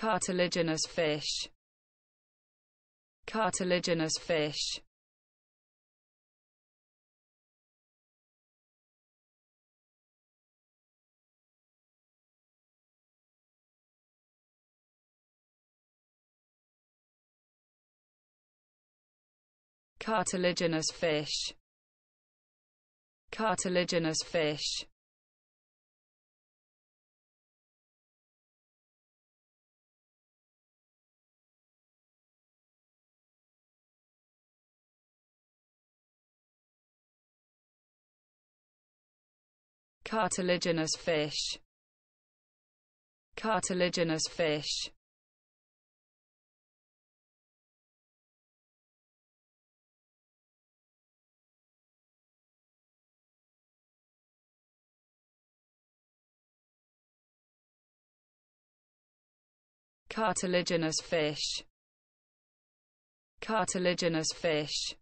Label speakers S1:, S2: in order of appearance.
S1: cartilaginous fish. Cartilaginous fish. Cartilaginous fish. Cartilaginous fish cartilaginous fish. Cartilaginous fish. Cartilaginous fish. Cartilaginous fish